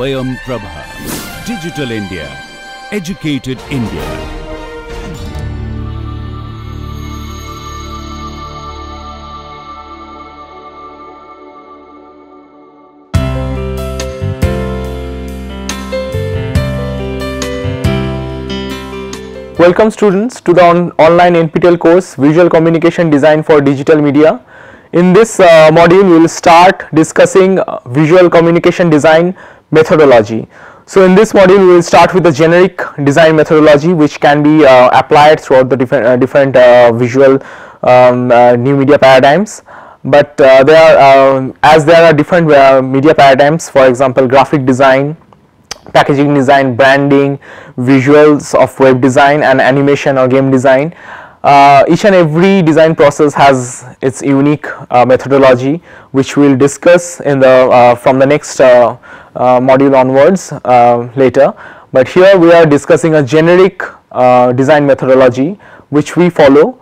Swayam Prabha. Digital India. Educated India. Welcome students to the on online NPTEL course Visual Communication Design for Digital Media. In this uh, module we will start discussing uh, visual communication design methodology. So in this module we will start with the generic design methodology which can be uh, applied throughout the different uh, different uh, visual um, uh, new media paradigms but uh, there are um, as there are different uh, media paradigms for example graphic design packaging design, branding, visuals of web design and animation or game design. Uh, each and every design process has its unique uh, methodology which we will discuss in the uh, from the next uh, uh, module onwards uh, later. But here we are discussing a generic design methodology which we follow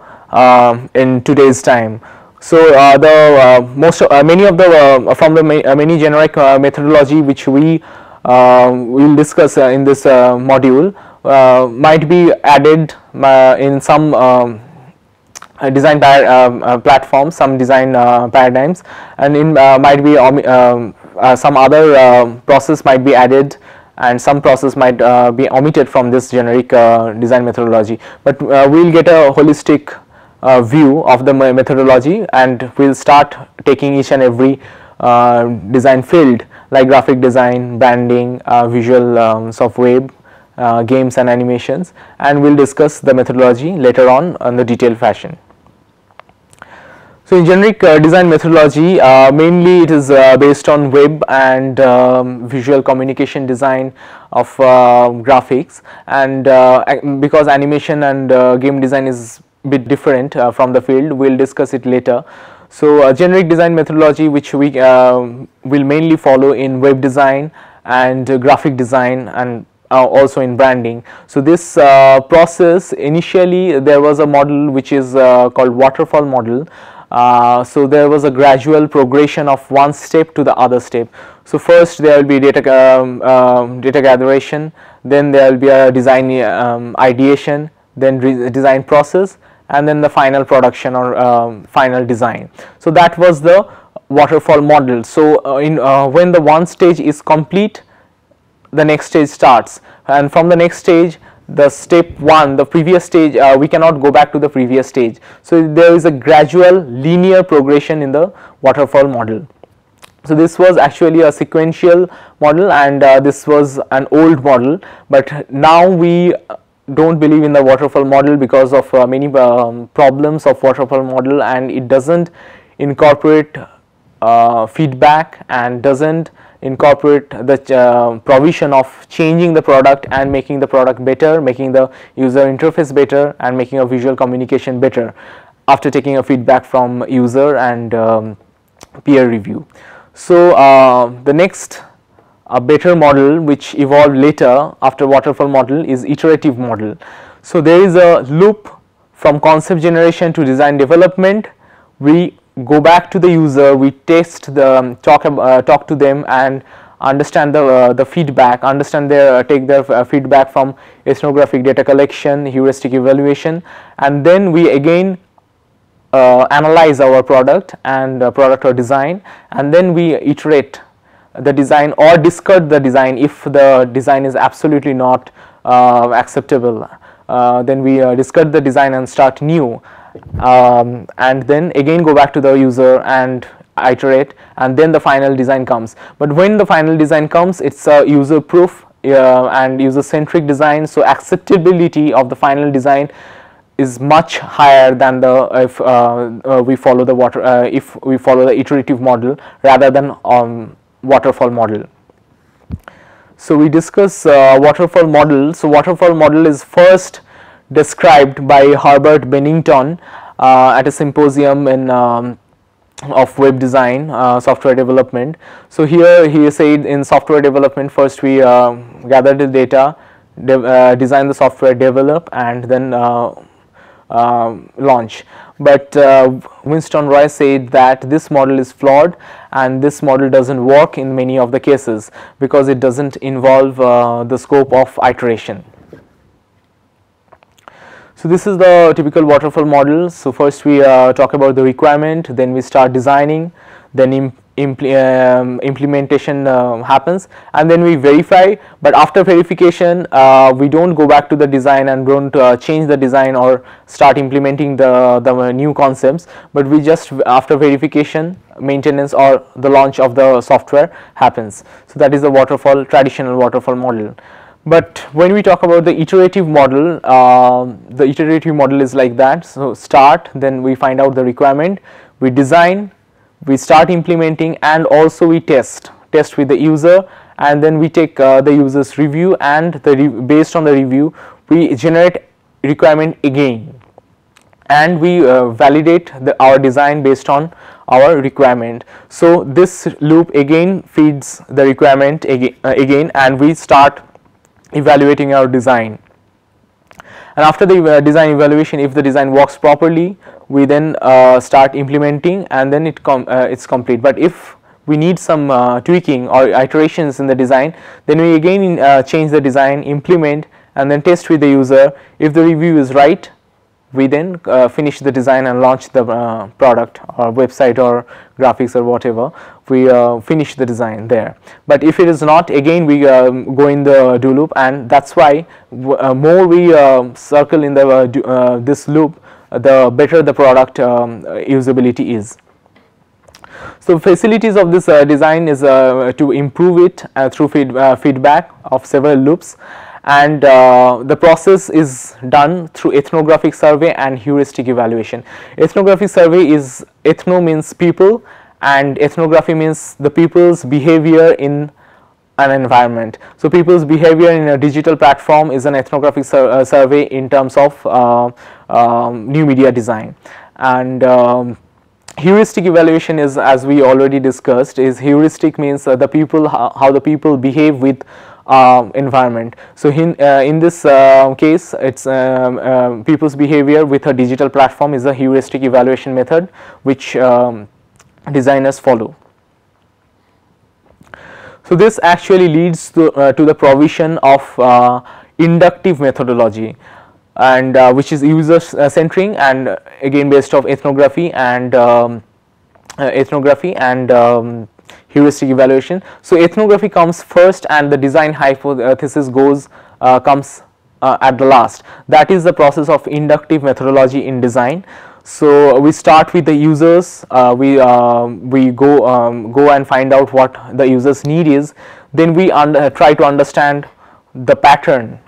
in today's time. So uh, the uh, most uh, many of the uh, from the ma- uh, many generic uh, methodology which we uh, will discuss uh, in this uh, module uh, might be added uh, in some um, uh, design uh, platforms, some design uh, paradigms, and in uh, might be um, uh, some other uh, process might be added, and some process might uh, be omitted from this generic uh, design methodology. But uh, we will get a holistic uh, view of the methodology, and we will start taking each and every uh, design field like graphic design, branding, uh, visual um, of web, uh, games and animations and we will discuss the methodology later on in the detailed fashion. So in generic uh, design methodology uh, mainly it is uh, based on web and um, visual communication design of uh, graphics and uh, because animation and uh, game design is bit different from the field we will discuss it later. So generic design methodology which we um will mainly follow in web design and graphic design and uh, also in branding. So this uh, process initially there was a model which is uh, called waterfall model. Uh, so there was a gradual progression of one step to the other step. So first there will be data um, um, data gatheration, then there will be a design um, ideation, then design process, and then the final production or um, final design. So that was the waterfall model. So uh, in uh, when the one stage is complete, the next stage starts and from the next stage the step 1 the previous stage uh, we cannot go back to the previous stage. So there is a gradual linear progression in the waterfall model. So this was actually a sequential model and uh, this was an old model but now we don't believe in the waterfall model because of uh, many um, problems of waterfall model and it doesn't incorporate uh, feedback and doesn't incorporate the uh, provision of changing the product and making the product better, making the user interface better and making a visual communication better after taking a feedback from user and um, peer review. So uh, the next a better model which evolved later after waterfall model is iterative model. So there is a loop from concept generation to design development. We go back to the user, we test the um, talk uh, talk to them and understand the uh, the feedback, understand their uh, take their uh, feedback from ethnographic data collection, heuristic evaluation, and then we again uh, analyze our product and uh, product or design and then we iterate the design or discard the design if the design is absolutely not acceptable. Then we discard the design and start new um, and then again go back to the user and iterate and then the final design comes but when the final design comes it's a user proof uh, and user centric design so acceptability of the final design is much higher than the if uh, uh, we follow the water uh, if we follow the iterative model rather than um, waterfall model. So we discuss uh, waterfall model. So waterfall model is first described by Herbert Benington uh, at a symposium in um, of web design uh, software development. So here he said in software development first we uh, gather the data, de- uh, design the software, develop and then uh, um, launch. But uh, Winston Royce said that this model is flawed and this model does not work in many of the cases because it does not involve the scope of iteration. So, this is the typical waterfall model. So, first we uh, talk about the requirement, then we start designing, then impl um, implementation uh, happens and then we verify, but after verification uh, we do not go back to the design and do not uh, change the design or start implementing the, the new concepts, but we just after verification maintenance or the launch of the software happens. So, that is the waterfall traditional waterfall model. But when we talk about the iterative model, uh, the iterative model is like that. So, start then we find out the requirement, we design, we start implementing and also we test, test with the user and then we take uh, the user's review and the based on the review we generate requirement again and we uh, validate the, our design based on our requirement. So, this loop again feeds the requirement again, uh, again and we start evaluating our design. And after the uh, design evaluation, if the design works properly, we then uh, start implementing and then it com uh, it's complete. But if we need some uh, tweaking or iterations in the design, then we again uh, change the design, implement and then test with the user. If the review is right, we then uh, finish the design and launch the uh, product or website or graphics or whatever. We uh, finish the design there. But if it is not again we um, go in the do loop and that's why uh, more we uh, circle in the uh, do, this loop the better the product um, usability is. So facilities of this design is to improve it through feed, feedback of several loops and uh, the process is done through ethnographic survey and heuristic evaluation. Ethnographic survey is ethno means people and ethnography means the people's behavior in an environment. So, people's behavior in a digital platform is an ethnographic sur uh, survey in terms of uh, um, new media design and um, heuristic evaluation is as we already discussed is heuristic means uh, the people how, how, the people behave with uh, environment. So, in, uh, in this uh, case it is um, um, people's behavior with a digital platform is a heuristic evaluation method which um, designers follow. So, this actually leads to, uh, to the provision of uh, inductive methodology and uh, which is user centering and again based of ethnography and um, ethnography and um, heuristic evaluation. So, ethnography comes first and the design hypothesis goes uh, comes uh, at the last that is the process of inductive methodology in design. So, we start with the users uh, we uh, we go um, go and find out what the users need is then we try to understand the pattern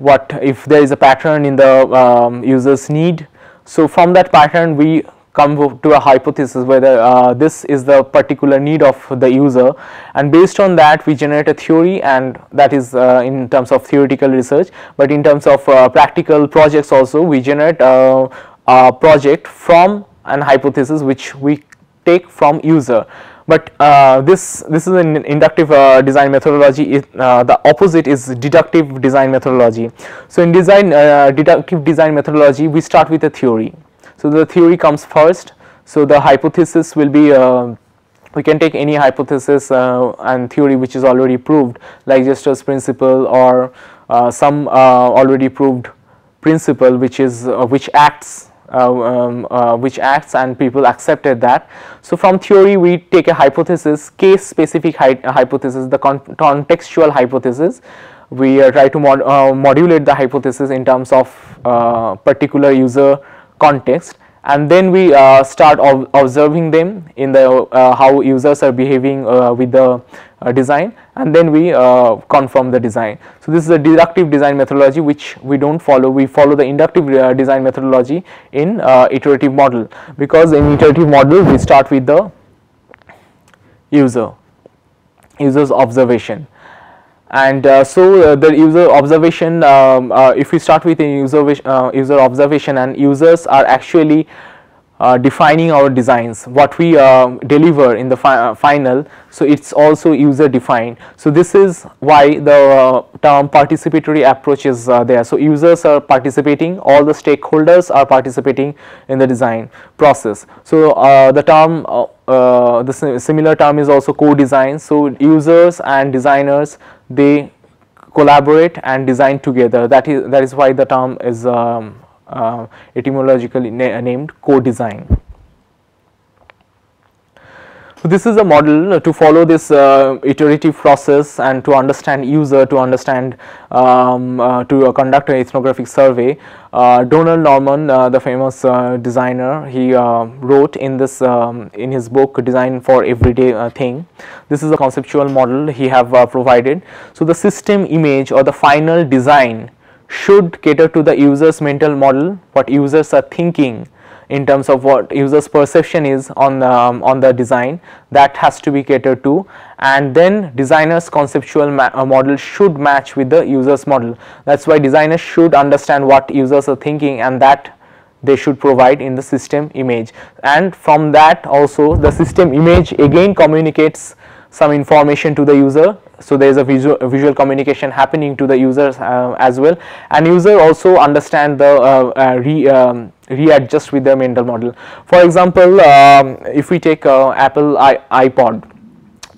what if there is a pattern in the um, users need. So, from that pattern we come to a hypothesis whether uh, this is the particular need of the user. And based on that we generate a theory and that is uh, in terms of theoretical research. But in terms of uh, practical projects also we generate uh, a project from an hypothesis which we take from user. But uh, this this is an inductive uh, design methodology. It, the opposite is deductive design methodology. So in design deductive design methodology we start with a theory so, the theory comes first. So, the hypothesis will be uh, we can take any hypothesis uh, and theory which is already proved like Yester's principle or uh, some uh, already proved principle which is uh, which acts uh, um, which acts and people accepted that. So, from theory we take a hypothesis case specific hy hypothesis the con contextual hypothesis we try to mod modulate the hypothesis in terms of particular user context and then we uh, start ob observing them in the uh, how users are behaving uh, with the uh, design and then we uh, confirm the design. So, this is a deductive design methodology which we do not follow we follow the inductive uh, design methodology in iterative model because in iterative model we start with the user users observation and uh, so uh, the user observation um, uh, if we start with a user uh, user observation and users are actually uh, defining our designs what we uh, deliver in the fi final so it's also user defined. So this is why the term participatory approach is there. So users are participating all the stakeholders are participating in the design process. So the term the similar term is also co-design. So users and designers they collaborate and design together that is that is why the term is um, uh, etymologically na named co-design. So, this is a model to follow this uh, iterative process and to understand user to understand um, uh, to uh, conduct an ethnographic survey. Uh, Donald Norman uh, the famous uh, designer he wrote in this um, in his book design for everyday thing. This is a conceptual model he have provided. So, the system image or the final design should cater to the user's mental model what users are thinking in terms of what users perception is on the, um, on the design. That has to be catered to. And then designers conceptual uh, model should match with the users model. That is why designers should understand what users are thinking and that they should provide in the system image. And from that also the system image again communicates some information to the user so there is a visual, visual communication happening to the users uh, as well and user also understand the uh, uh, re, um, readjust with the mental model. For example, um, if we take uh, Apple iPod,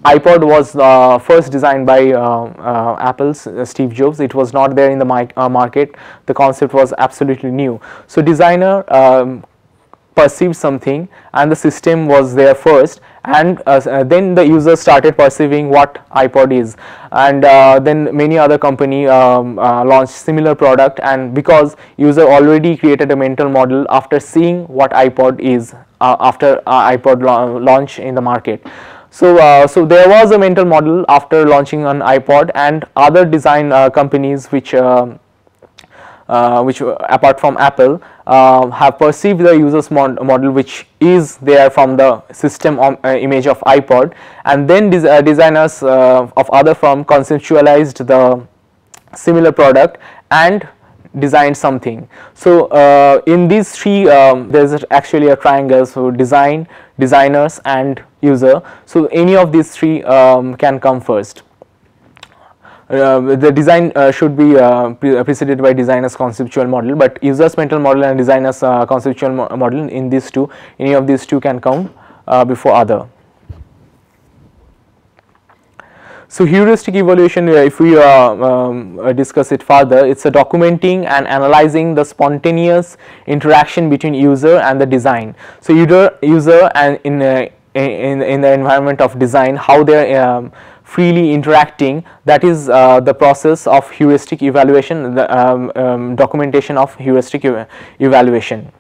iPod was uh, first designed by uh, uh, Apple's uh, Steve Jobs. It was not there in the uh, market. The concept was absolutely new. So designer um, perceived something and the system was there first and uh, uh, then the user started perceiving what iPod is and uh, then many other company um, uh, launched similar product and because user already created a mental model after seeing what iPod is uh, after uh, iPod la launch in the market. So, so there was a mental model after launching an iPod and other design companies which uh, which uh, apart from Apple uh, have perceived the users mod model which is there from the system uh, image of iPod and then des uh, designers uh, of other firm conceptualized the similar product and designed something. So, in these three um, there is actually a triangle so design, designers and user. So, any of these three um, can come first. Uh, the design uh, should be uh, pre preceded by designer's conceptual model, but user's mental model and designer's conceptual mo model in these two, any of these two can come before other. So, heuristic evaluation if we uh, um, uh, discuss it further it is a documenting and analyzing the spontaneous interaction between user and the design. So, user, user and in, uh, in, in the environment of design how they are um, freely interacting that is uh, the process of heuristic evaluation the um, um, documentation of heuristic ev evaluation.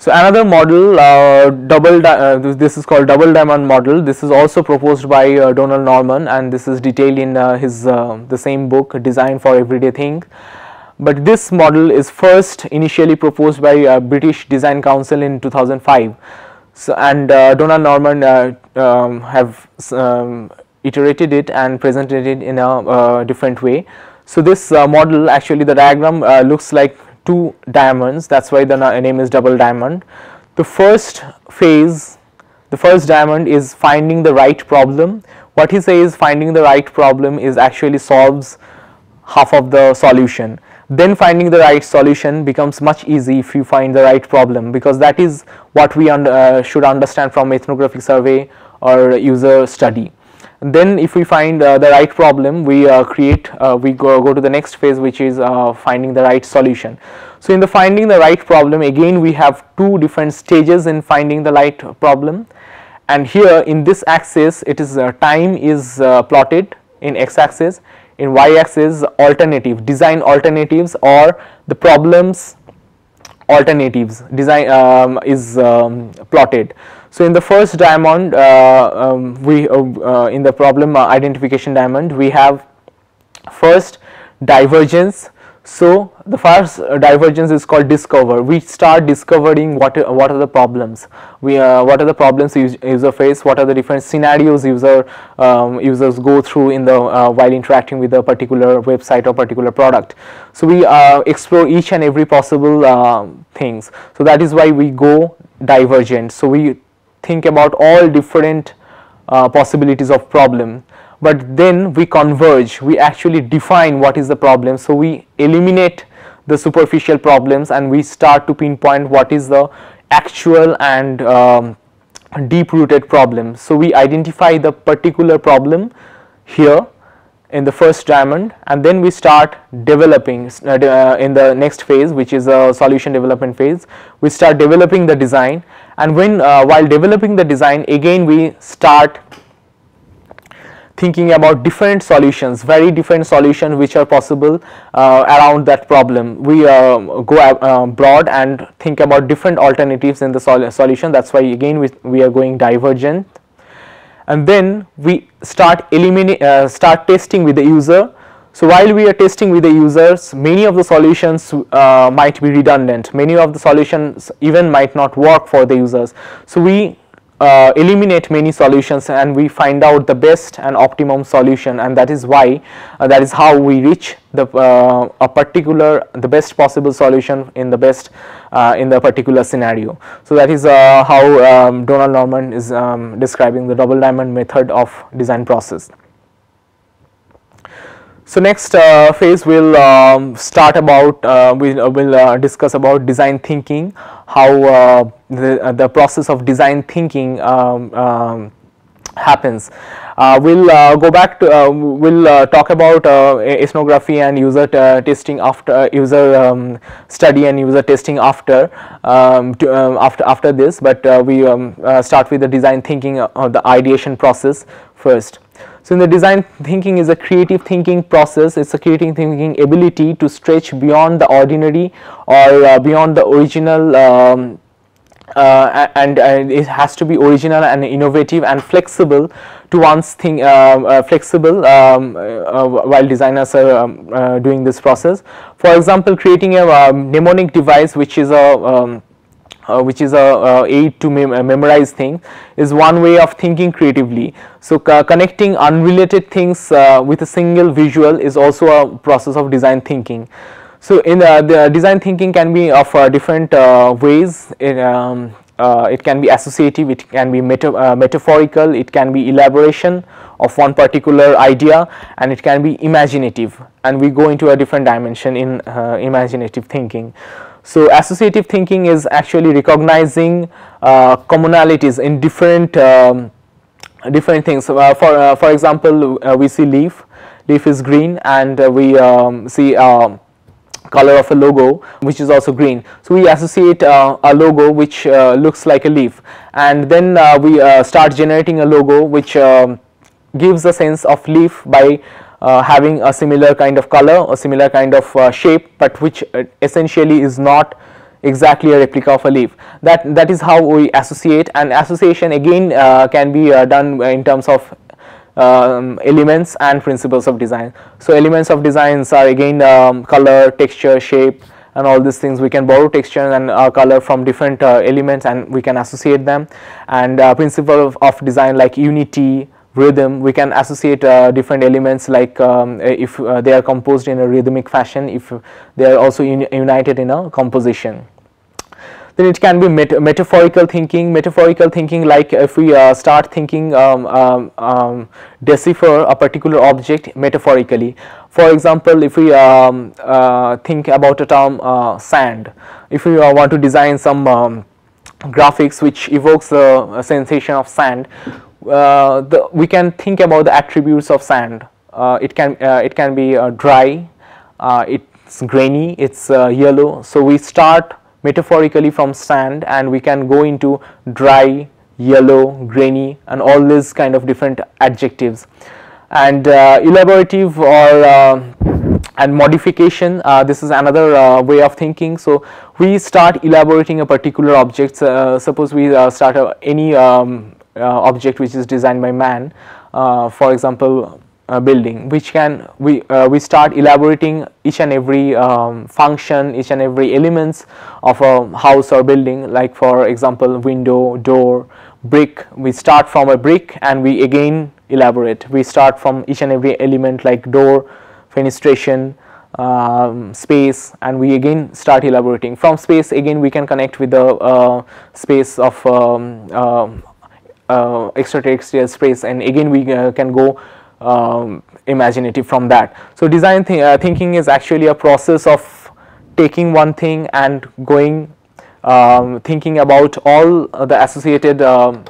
So, another model uh, double uh, this is called double diamond model. This is also proposed by uh, Donald Norman and this is detailed in uh, his uh, the same book design for everyday thing but this model is first initially proposed by British Design Council in 2005 so, and uh, Donald Norman uh, um, have um, iterated it and presented it in a uh, different way. So, this uh, model actually the diagram uh, looks like two diamonds that is why the name is double diamond. The first phase the first diamond is finding the right problem. What he says finding the right problem is actually solves half of the solution then finding the right solution becomes much easy if you find the right problem because that is what we un uh, should understand from ethnographic survey or user study. Then if we find uh, the right problem we uh, create uh, we go, go to the next phase which is uh, finding the right solution. So in the finding the right problem again we have two different stages in finding the right problem and here in this axis it is uh, time is plotted in x axis in y axis alternative design alternatives or the problems alternatives design um, is um, plotted. So, in the first diamond uh, um, we uh, uh in the problem identification diamond we have first divergence so, the first divergence is called discover. We start discovering what what are the problems. We uh, what are the problems user face. What are the different scenarios user um, users go through in the uh, while interacting with a particular website or particular product. So, we uh, explore each and every possible uh, things. So that is why we go divergent. So we think about all different uh, possibilities of problem but then we converge we actually define what is the problem. So we eliminate the superficial problems and we start to pinpoint what is the actual and um, deep rooted problem. So we identify the particular problem here in the first diamond and then we start developing uh, in the next phase which is a solution development phase. We start developing the design and when uh, while developing the design again we start thinking about different solutions very different solutions which are possible uh, around that problem. We uh, go uh, broad and think about different alternatives in the sol solution. That's why again we, we are going divergent. And then we start eliminate uh, start testing with the user. So while we are testing with the users many of the solutions uh, might be redundant. Many of the solutions even might not work for the users. So we uh, eliminate many solutions and we find out the best and optimum solution and that is why uh, that is how we reach the uh, a particular the best possible solution in the best uh, in the particular scenario. So that is uh, how um, Donald Norman is um, describing the double diamond method of design process. So next uh, phase will um, start about uh, we'll, uh, we'll uh, discuss about design thinking how uh, the, uh, the process of design thinking um, um, happens. we'll go back to we'll talk about ethnography and user testing after user um, study and user testing after um, to, um, after after this but we start with the design thinking or the ideation process first. So, in the design thinking is a creative thinking process, it is a creative thinking ability to stretch beyond the ordinary or uh, beyond the original um, uh, and, it has to be original and innovative and flexible to one's thing uh, uh flexible um, uh, while designers are um, uh, doing this process. For example, creating a um, mnemonic device which is a um, uh, which is a, a aid to mem memorize thing is one way of thinking creatively. So, connecting unrelated things uh, with a single visual is also a process of design thinking. So, in uh, the design thinking can be of uh, different uh, ways. Um, uh, it can be associative, it can be meta metaphorical, it can be elaboration of one particular idea and it can be imaginative and we go into a different dimension in imaginative thinking. So, associative thinking is actually recognizing uh, commonalities in different um, different things. Uh, for uh, for example, uh, we see leaf, leaf is green, and uh, we um, see um, color of a logo which is also green. So, we associate uh, a logo which looks like a leaf, and then we start generating a logo which um, gives a sense of leaf by uh, having a similar kind of color or similar kind of uh, shape but which uh, essentially is not exactly a replica of a leaf. That that is how we associate and association again uh, can be uh, done in terms of um, elements and principles of design. So elements of designs are again um, color texture shape and all these things. We can borrow texture and uh, color from different elements and we can associate them. And principle of, of design like unity rhythm we can associate uh, different elements like um, if uh, they are composed in a rhythmic fashion if they are also un united in a composition. Then it can be met metaphorical thinking metaphorical thinking like if we uh, start thinking um, um, um, decipher a particular object metaphorically. For example if we um, uh, think about a term uh, sand if we uh, want to design some um, graphics which evokes the sensation of sand uh, the, we can think about the attributes of sand. Uh, it can uh, it can be dry, it's grainy, it's yellow. So we start metaphorically from sand and we can go into dry, yellow, grainy and all these kind of different adjectives. And uh, elaborative or uh, and modification uh, this is another way of thinking. So we start elaborating a particular object suppose we start any um, uh, object which is designed by man uh, for example a building which can we uh, we start elaborating each and every um, function each and every elements of a house or building. Like for example window door brick. We start from a brick and we again elaborate. We start from each and every element like door fenestration um, space and we again start elaborating. From space again we can connect with the uh, space of um, um, uh, extraterrestrial space and again we uh, can go um, imaginative from that. So, design uh, thinking is actually a process of taking one thing and going um, thinking about all the associated um,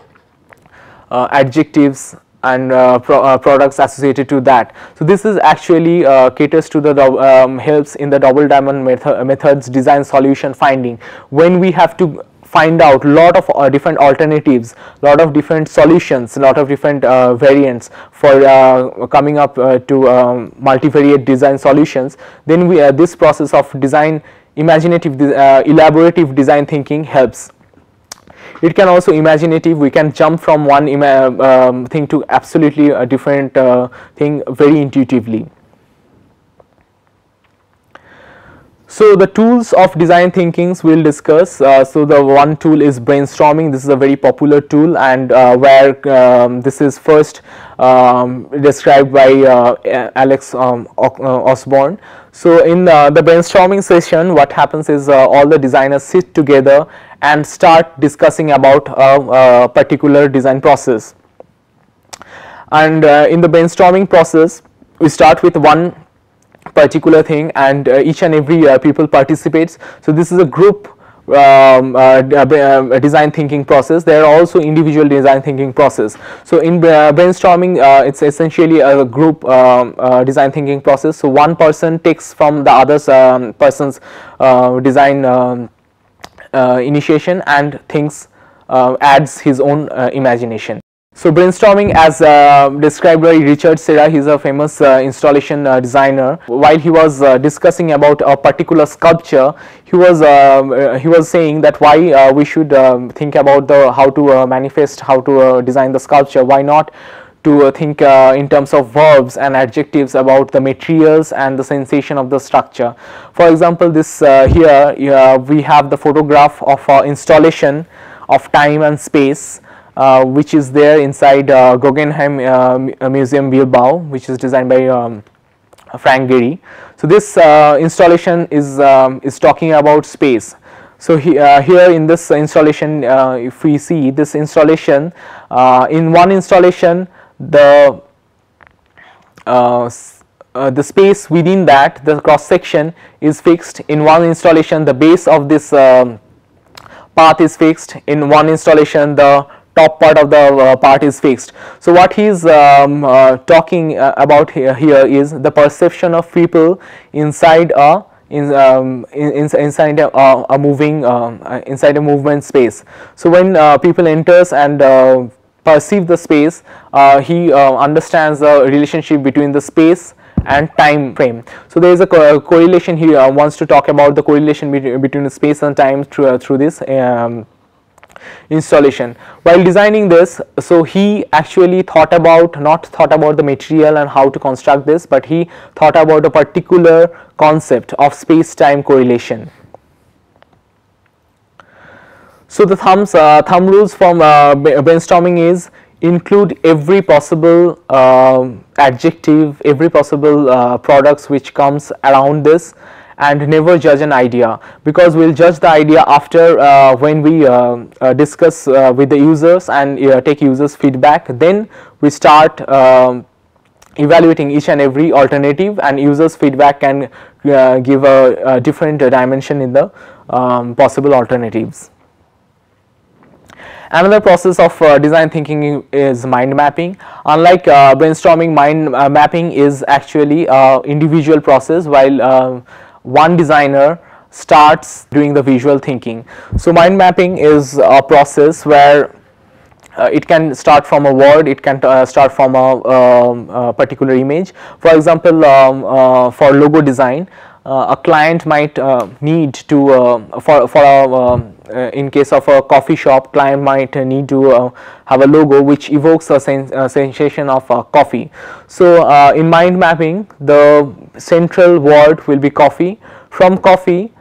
uh, adjectives and uh, pro uh, products associated to that. So, this is actually caters to the um, helps in the double diamond method, methods design solution finding when we have to find out lot of uh, different alternatives, lot of different solutions, lot of different uh, variants for uh, coming up uh, to um, multivariate design solutions, then we uh, this process of design imaginative elaborative design thinking helps. It can also imaginative we can jump from one um, thing to absolutely a different thing very intuitively. So, the tools of design thinkings we will discuss. Uh, so, the one tool is brainstorming. This is a very popular tool and uh, where um, this is first um, described by uh, Alex um, uh, Osborn. So, in uh, the brainstorming session what happens is uh, all the designers sit together and start discussing about a, a particular design process. And in the brainstorming process we start with one particular thing and uh, each and every uh, people participates. So, this is a group um, uh, uh, design thinking process there are also individual design thinking process. So, in brainstorming uh, it is essentially a group um, uh, design thinking process. So, one person takes from the other um, person's design um, initiation and thinks adds his own imagination. So brainstorming as uh, described by Richard Serra, he is a famous uh, installation uh, designer. While he was uh, discussing about a particular sculpture, he was um, uh, he was saying that why uh, we should think about the how to manifest, how to design the sculpture. Why not to think in terms of verbs and adjectives about the materials and the sensation of the structure. For example, this here we have the photograph of installation of time and space uh, which is there inside uh, Guggenheim uh, Museum Bilbao which is designed by um, Frank Gehry. So, this installation is, um, is talking about space. So, he, here in this installation if we see this installation in one installation the uh, the space within that the cross section is fixed in one installation the base of this um, path is fixed in one installation the top part of the uh, part is fixed. So, what he is um, uh, talking uh, about here, here is the perception of people inside a in, um, in, inside a, a moving um, inside a movement space. So, when people enters and perceive the space, he understands the relationship between the space and time frame. So, there is a co correlation he uh, wants to talk about the correlation be between space and time through, uh, through this um, installation. While designing this, so he actually thought about not thought about the material and how to construct this, but he thought about a particular concept of space-time correlation. So the thumbs uh, thumb rules from uh, brainstorming is include every possible uh, adjective, every possible uh, products which comes around this and never judge an idea because we will judge the idea after uh, when we uh, uh, discuss uh, with the users and uh, take users feedback then we start um, evaluating each and every alternative and users feedback can give a, a, different dimension in the um, possible alternatives. Another process of uh, design thinking is mind mapping. Unlike uh, brainstorming, mind uh, mapping is actually individual process while one designer starts doing the visual thinking. So, mind mapping is a process where uh, it can start from a word, it can uh, start from a, um, a, particular image. For example, um, uh, for logo design, a client might uh, need to, uh, for, for a, um, in case of a coffee shop, client might need to have a logo which evokes a, sen a sensation of coffee. So, in mind mapping, the central word will be coffee. From coffee,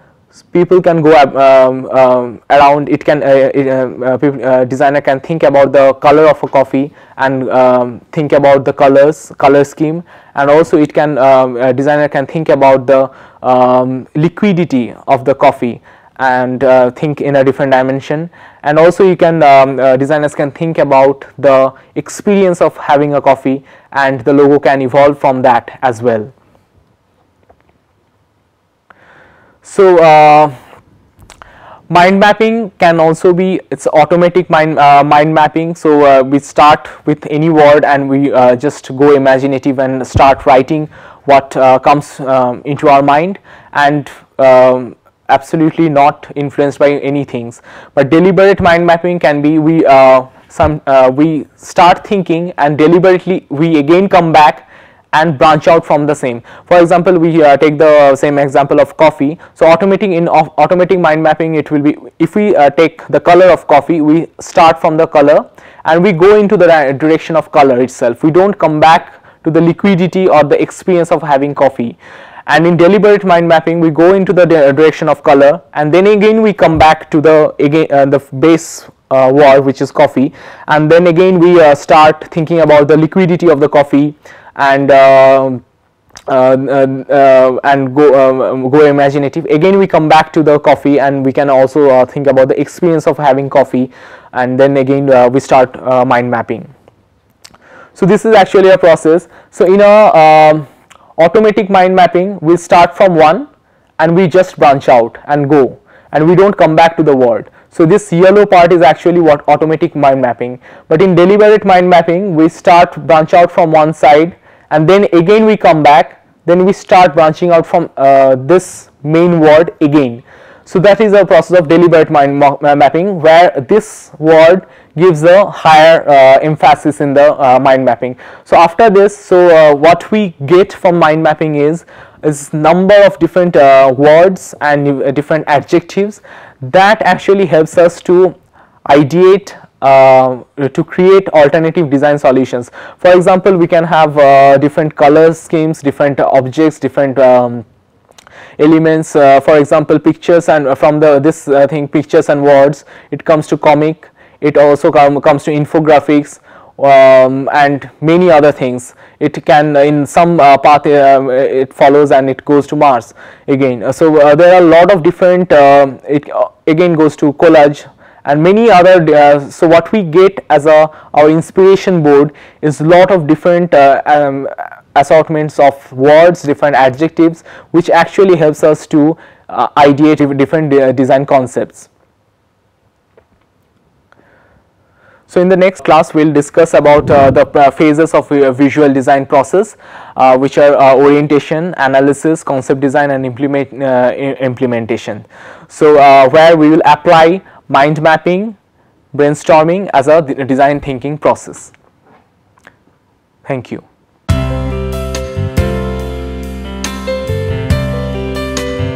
people can go um, um, around it can uh, it, uh, uh, designer can think about the color of a coffee and um, think about the colors color scheme and also it can um, designer can think about the um, liquidity of the coffee and uh, think in a different dimension and also you can um, uh, designers can think about the experience of having a coffee and the logo can evolve from that as well. So, uh, mind mapping can also be it's automatic mind uh, mind mapping. So uh, we start with any word and we uh, just go imaginative and start writing what uh, comes um, into our mind. And um, absolutely not influenced by any things. But deliberate mind mapping can be we uh, some we start thinking and deliberately we again come back and branch out from the same. For example, we uh, take the same example of coffee. So, automating in automatic mind mapping it will be if we uh, take the color of coffee we start from the color and we go into the direction of color itself. We do not come back to the liquidity or the experience of having coffee and in deliberate mind mapping we go into the direction of color and then again we come back to the again uh, the base uh, word which is coffee. And then again we uh, start thinking about the liquidity of the coffee and um, uh, uh, and go um, go imaginative. Again we come back to the coffee and we can also uh, think about the experience of having coffee. And then again uh, we start uh, mind mapping. So this is actually a process. So in a um, automatic mind mapping we start from one and we just branch out and go and we don't come back to the word so this yellow part is actually what automatic mind mapping but in deliberate mind mapping we start branch out from one side and then again we come back then we start branching out from uh, this main word again. So that is a process of deliberate mind uh, mapping where this word gives a higher uh, emphasis in the uh, mind mapping. So after this so uh, what we get from mind mapping is is number of different uh, words and different adjectives that actually helps us to ideate uh, to create alternative design solutions. For example, we can have uh, different color schemes, different objects, different um, elements. Uh, for example, pictures and from the this uh, thing pictures and words. It comes to comic. It also com comes to infographics. Um, and many other things. It can in some uh, path uh, it follows and it goes to Mars again. so there are a lot of different. it again goes to collage and many other uh, so what we get as a our inspiration board is lot of different uh, um, assortments of words different adjectives which actually helps us to uh, ideate different uh, design concepts So in the next class we will discuss about uh, the uh, phases of uh, visual design process uh, which are uh, orientation, analysis, concept design and implement, uh, implementation. So where we will apply mind mapping, brainstorming as a design thinking process. Thank you.